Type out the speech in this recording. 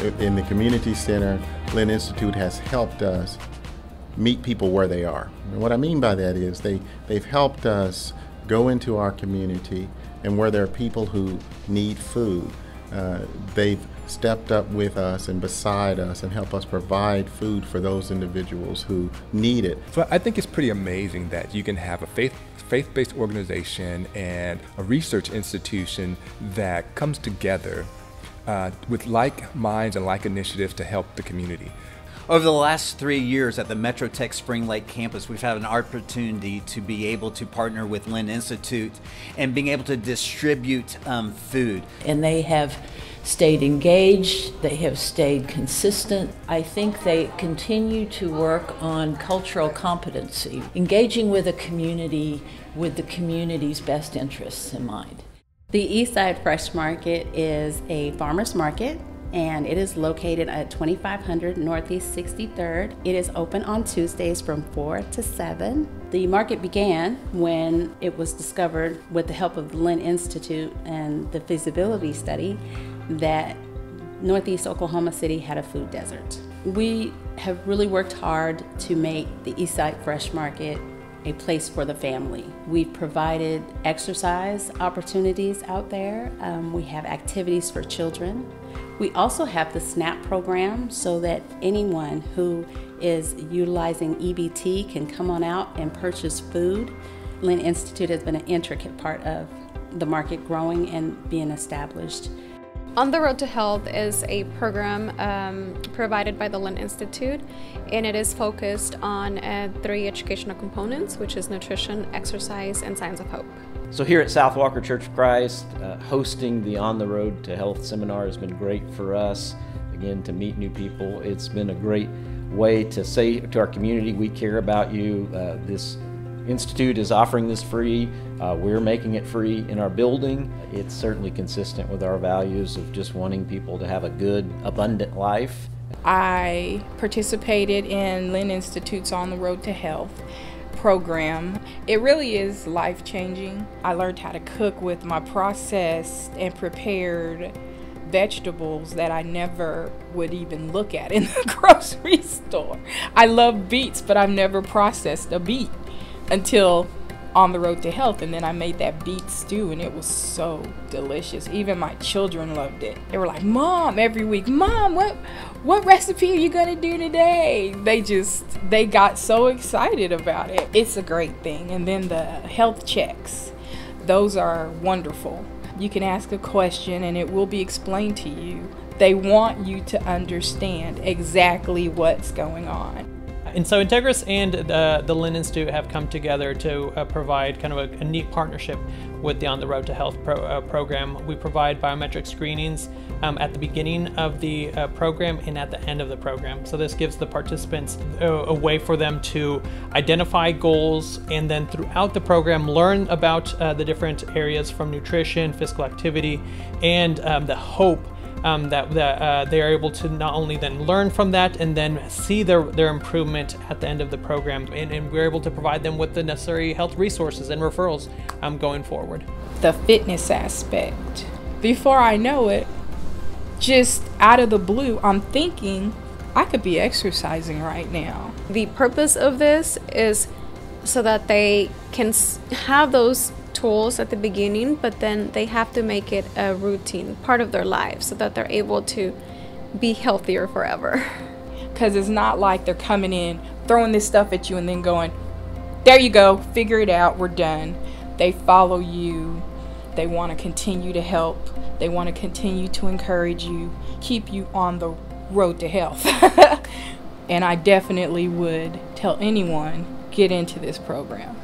in the community center, Lynn Institute has helped us meet people where they are. And what I mean by that is they, they've helped us go into our community and where there are people who need food, uh, they've stepped up with us and beside us and help us provide food for those individuals who need it. So I think it's pretty amazing that you can have a faith faith-based organization and a research institution that comes together uh, with like minds and like initiatives to help the community. Over the last three years at the Metrotech Spring Lake campus, we've had an opportunity to be able to partner with Lynn Institute and being able to distribute um, food. And they have stayed engaged, they have stayed consistent. I think they continue to work on cultural competency, engaging with a community with the community's best interests in mind. The Eastside Fresh Market is a farmer's market and it is located at 2500 Northeast 63rd. It is open on Tuesdays from 4 to 7. The market began when it was discovered with the help of the Lynn Institute and the feasibility study that Northeast Oklahoma City had a food desert. We have really worked hard to make the Eastside Fresh Market a place for the family. We've provided exercise opportunities out there. Um, we have activities for children. We also have the SNAP program so that anyone who is utilizing EBT can come on out and purchase food. Lynn Institute has been an intricate part of the market growing and being established. On the Road to Health is a program um, provided by the Lynn Institute, and it is focused on uh, three educational components, which is nutrition, exercise, and signs of hope. So here at South Walker Church of Christ, uh, hosting the On the Road to Health seminar has been great for us. Again, to meet new people, it's been a great way to say to our community, we care about you. Uh, this Institute is offering this free. Uh, we're making it free in our building. It's certainly consistent with our values of just wanting people to have a good, abundant life. I participated in Lynn Institute's On the Road to Health program. It really is life changing. I learned how to cook with my processed and prepared vegetables that I never would even look at in the grocery store. I love beets, but I've never processed a beet until on the road to health and then I made that beet stew and it was so delicious. Even my children loved it. They were like, "Mom, every week, "Mom, what what recipe are you to do today?" They just they got so excited about it. It's a great thing. And then the health checks. Those are wonderful. You can ask a question and it will be explained to you. They want you to understand exactly what's going on. And so Integris and the, the Lynn Institute have come together to uh, provide kind of a, a, neat partnership with the On the Road to Health pro, uh, program. We provide biometric screenings um, at the beginning of the uh, program and at the end of the program. So this gives the participants a, a, way for them to identify goals and then throughout the program learn about uh, the different areas from nutrition, physical activity, and um, the hope um, that, that uh, they are able to not only then learn from that and then see their, their improvement at the end of the program. And, and we're able to provide them with the necessary health resources and referrals um, going forward. The fitness aspect. Before I know it, just out of the blue, I'm thinking I could be exercising right now. The purpose of this is so that they can have those tools at the beginning, but then they have to make it a routine, part of their life, so that they're able to be healthier forever. Because it's not like they're coming in, throwing this stuff at you, and then going, there you go, figure it out, we're done. They follow you, they want to continue to help, they want to continue to encourage you, keep you on the road to health. and I definitely would tell anyone get into this program.